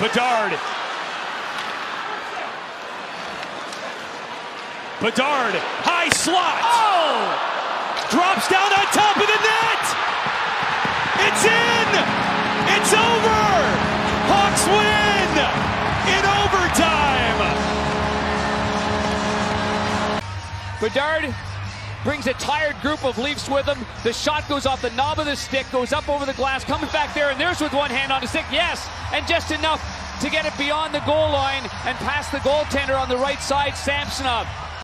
Bedard. Bedard, high slot. Oh! Drops down on top of the net. It's in. It's over. Hawks win in overtime. Bedard brings a tired group of Leafs with him. The shot goes off the knob of the stick, goes up over the glass, comes back there, and there's with one hand on the stick. Yes, and just enough to get it beyond the goal line and past the goaltender on the right side, Samsonov.